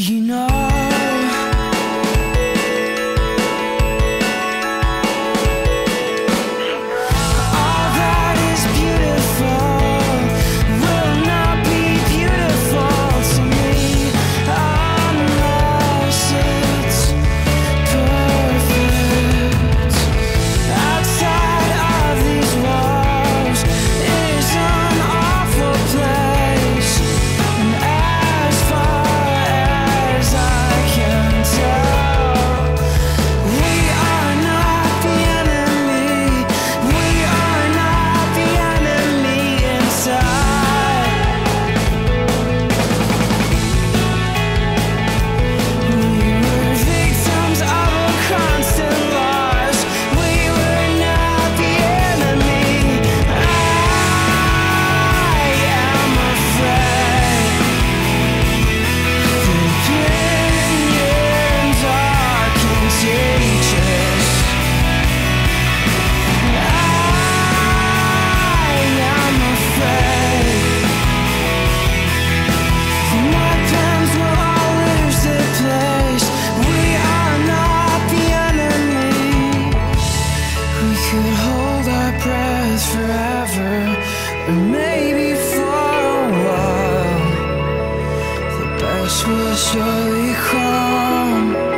You know while. The best will surely come.